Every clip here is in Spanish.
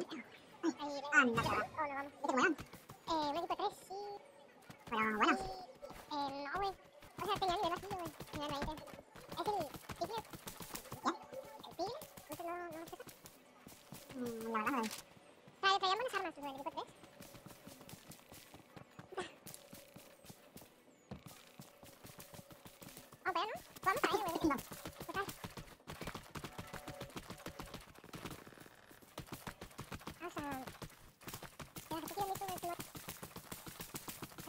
Equipo de tres, sí. Bueno, no. O sea, tenía nivel vacío, güey. Nivel 20. Es el Piglet. ¿Ya? ¿El Piglet? No sé, no, no sé. la verdad no lo vi. O sea, traían buenas armas, güey, el equipo 3. Pero no. Vamos. No. Poquillo el micro, güey, si no...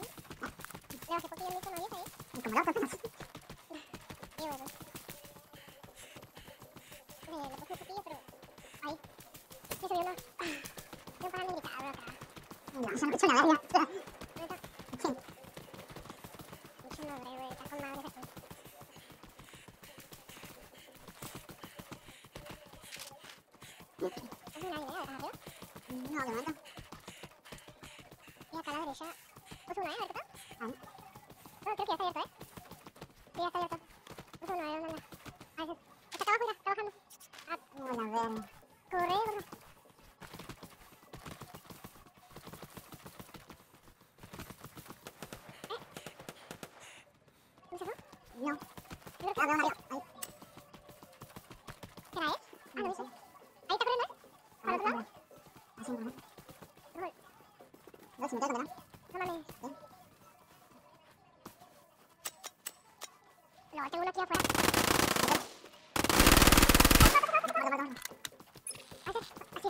¿Eh? Le bajé poquillo el micro, ¿no oyes ahí? Y como loco, apenas. Sí, güey, güey. Le, le puse un poquillo, pero... Ahí. Sí, subió uno. No paran de gritar, bro, acá. No, yo no escucho nada, ya. Neta. Sí. Mucho nombre, güey. Está con madre aquí. ¿Es una idea acá arriba? No, de momento. Y acá a la derecha. ¿Puso una, eh? A ver qué tal. Ah, No, creo que ya está abierto, ¿eh? Sí, ya está abierto. A ver dónde anda. A ver, está abajo, mira, está bajando. Ah, bueno, a ver. corre, gordo. ¿Eh? ¿No se? No. Creo que- Ah, veo una arriba. Ahí. ¿Será él? Ah, no, No no sé. Ahí está corriendo, ¿eh? A ¿Para ver, otro lado? ¿No? Si tengo uno aquí afuera. Si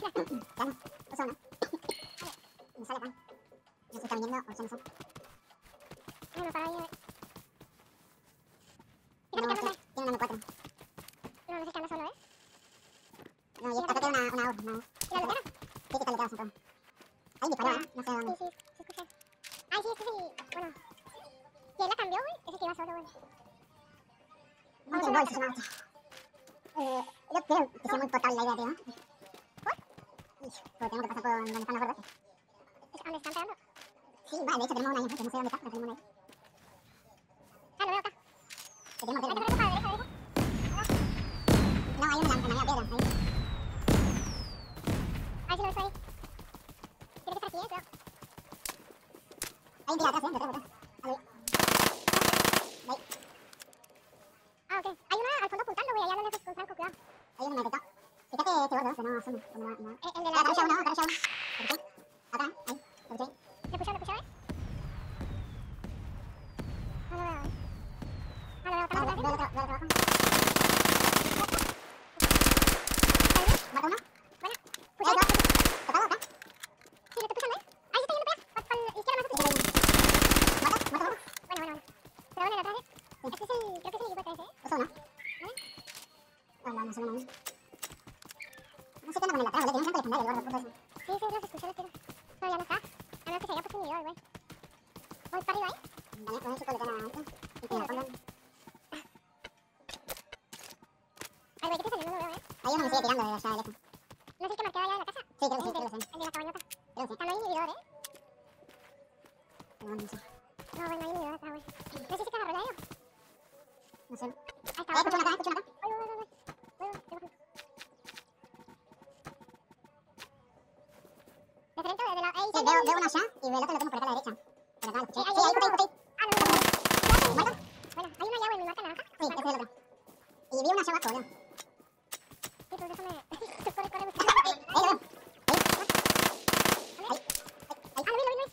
tiene tiene una M4. No, no sé qué anda solo, ¿eh? No, y acá tiene una, una una. ¿Y la lutera? Sí, que literal sentado. Ahí disparó, ¿eh? No sé dónde. sí, sí escuché. Ay, sí, este es el... Bueno. ¿Quién la cambió, güey? Ese que iba solo, güey. Se este. Eh, yo creo que sea muy potable la idea, tío. ¿Por? Ish, Porque tengo que pasar por donde están los gordos. ¿Es- ¿Dónde están pegando? Sí, vale, de hecho tenemos una ahí, no sé dónde está, pero tenemos una ahí. Ah, lo veo acá. Tenemos Vete, que vete, para la derecha, derecha. No, hay una en la en la media piedra, ahí. A ver si lo ves ahí. Tiene que estar aquí, eh, cuidado. Hay un tiro atrás, eh, detrás, detrás. Ah, ok. Hay uno al fondo apuntando, güey. Allá donde con Franco, cuidado. Hay uno en el. Fíjate este gordo, que no no- no- Eh, el de la... uno, uno. ¿Por qué? Acá, ahí. ¿Por qué? ¿Le puso, le puso, eh? No lo veo, eh. Ah, lo veo acá, Veo lo veo veo el acá. otro, veo el otro abajo. ¿Está bien? Mata uno. Buena. Hay Pucha, otro. Tocado acá. Sí, lo estoy pushando, ¿eh? Ahí se está yendo para allá. Pa- para la izquierda más Ese derecha. ahí. Mata, mata uno. Bueno, bueno, bueno. Pero bueno, el atrás, ¿eh? Este es el... Creo que es el equipo 3, ¿eh? Usa uno. ¿Vale? No, sé, no, sé qué onda con el atrás. Tiene un campo legendario, el gordo, puto ese. Sí, sí, los escuché los tiros. Pero ya no está. A menos que se haya puesto inhibidor, güey. Voy para arriba, ¿eh? Dale, con eso le gana a este. Y que lo pongan. Al güey que está saliendo no lo veo, ¿eh? Hay uno que sigue tirando de allá derecha. No sé si te marqué allá de la casa. Sí, creo que sí, el, creo que sí. el de la cabañota. Creo que sí. No hay inhibidor, ¿eh? Pero bueno, no sé. No, güey, no hay inhibidor acá, güey. No sé si te agarró ya, yo. No sé. Ahí está, Eh, escucho güey. una acá, escucho una acá. Voy, voy, voy, voy. Voy, voy, voy, voy. ¿De frente o de de la...? Ahí, Sí, veo, uno allá y el otro lo tengo por acá a la derecha. Por acá. Sí, ahí ahí, por ahí, por ahí. Ah, no, no, no. Cuidado, ¿Muerto? Bueno, hay uno allá, güey, en mi marca naranja. Sí, ese es el otro. Y vi allá abajo, boludo. Sí, tú déjame... Corre, corre, busca. Ahí lo veo. ¿Vale? Ah, lo vi, lo vi, lo vi.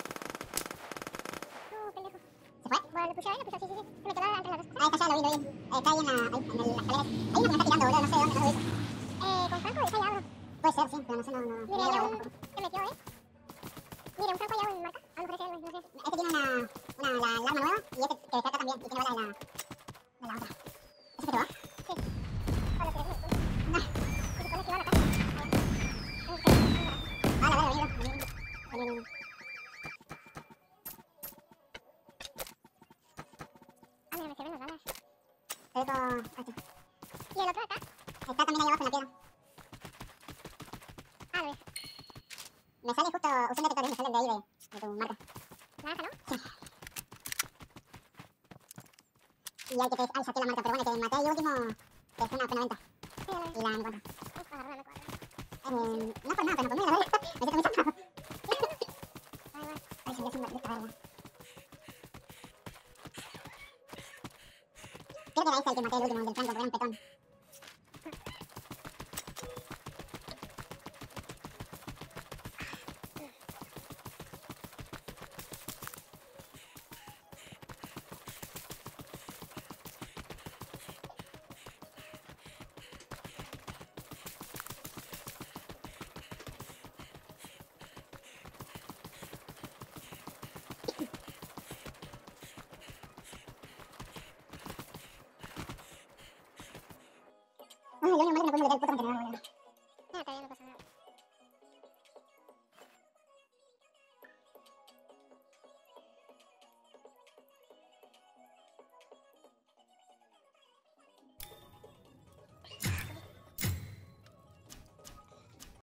No, pendejo. ¿Se fue? Bueno, puse ahí, puse sí, sí, sí. Se me quedó entre las dos cosas. Ahí está, ya lo vi, lo vi. Eh, Está ahí en la, ahí, en las escaleras. Hay que me está tirando, boludo, no sé de dónde, no lo vi. Eh, con Franco, está allá. Puede ser, sí, pero no sé, no, no. No allá veo. Se metió, ¿eh? Mira, un Franco allá en marca. A lo mejor es él, güey, no sé. Este tiene una, la arma nueva y este que acá también, y tiene bala de la, de la otra. ¿Ese que te va? Sí. Hola, pero es No. Se supone que iba a la casa. Ahí. Ah. Ah, mira, me sirven las balas. Te dejo. ¿Y el otro acá? Está también ahí abajo en la piedra. Y hay que tres. Ay, saqué la pero bueno, que maté y último. Que fue una venta. Y la encuentro. Eh, no por nada, pero no por nada. Me. Ay, me hace un que era este el que maté el último, el del flanco, era un petón. Bueno, yo a no puedo meter el puto